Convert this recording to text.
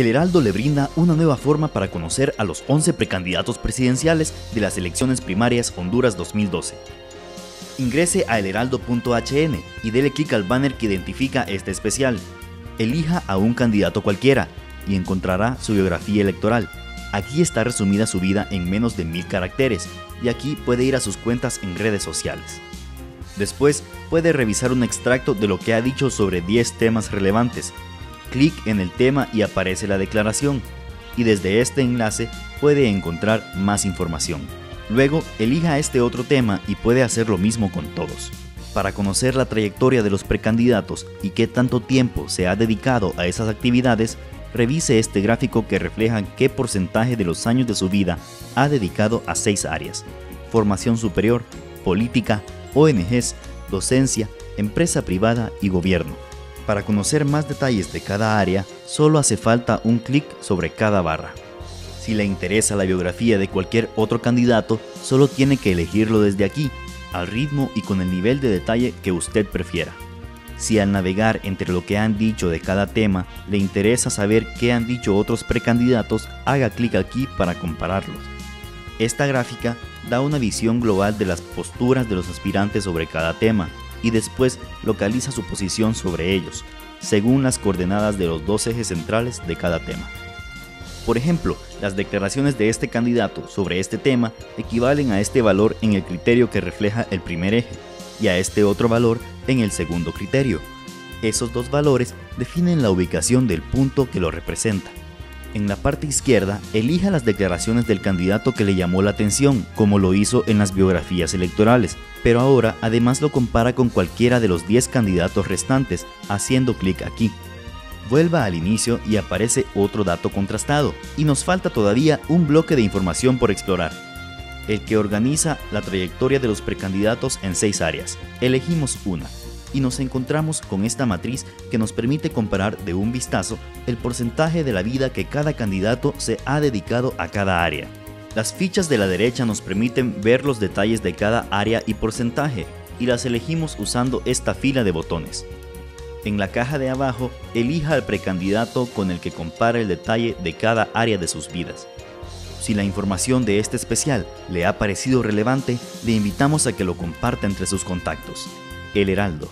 El Heraldo le brinda una nueva forma para conocer a los 11 precandidatos presidenciales de las elecciones primarias Honduras 2012. Ingrese a elheraldo.hn y dele clic al banner que identifica este especial. Elija a un candidato cualquiera y encontrará su biografía electoral. Aquí está resumida su vida en menos de mil caracteres y aquí puede ir a sus cuentas en redes sociales. Después puede revisar un extracto de lo que ha dicho sobre 10 temas relevantes clic en el tema y aparece la declaración, y desde este enlace puede encontrar más información. Luego, elija este otro tema y puede hacer lo mismo con todos. Para conocer la trayectoria de los precandidatos y qué tanto tiempo se ha dedicado a esas actividades, revise este gráfico que refleja qué porcentaje de los años de su vida ha dedicado a seis áreas. Formación superior, política, ONGs, docencia, empresa privada y gobierno. Para conocer más detalles de cada área, solo hace falta un clic sobre cada barra. Si le interesa la biografía de cualquier otro candidato, solo tiene que elegirlo desde aquí, al ritmo y con el nivel de detalle que usted prefiera. Si al navegar entre lo que han dicho de cada tema le interesa saber qué han dicho otros precandidatos, haga clic aquí para compararlos. Esta gráfica da una visión global de las posturas de los aspirantes sobre cada tema, y después localiza su posición sobre ellos, según las coordenadas de los dos ejes centrales de cada tema. Por ejemplo, las declaraciones de este candidato sobre este tema equivalen a este valor en el criterio que refleja el primer eje y a este otro valor en el segundo criterio. Esos dos valores definen la ubicación del punto que lo representa. En la parte izquierda, elija las declaraciones del candidato que le llamó la atención, como lo hizo en las biografías electorales, pero ahora además lo compara con cualquiera de los 10 candidatos restantes, haciendo clic aquí. Vuelva al inicio y aparece otro dato contrastado, y nos falta todavía un bloque de información por explorar, el que organiza la trayectoria de los precandidatos en seis áreas. Elegimos una, y nos encontramos con esta matriz que nos permite comparar de un vistazo el porcentaje de la vida que cada candidato se ha dedicado a cada área. Las fichas de la derecha nos permiten ver los detalles de cada área y porcentaje, y las elegimos usando esta fila de botones. En la caja de abajo, elija al precandidato con el que compara el detalle de cada área de sus vidas. Si la información de este especial le ha parecido relevante, le invitamos a que lo comparta entre sus contactos. El Heraldo.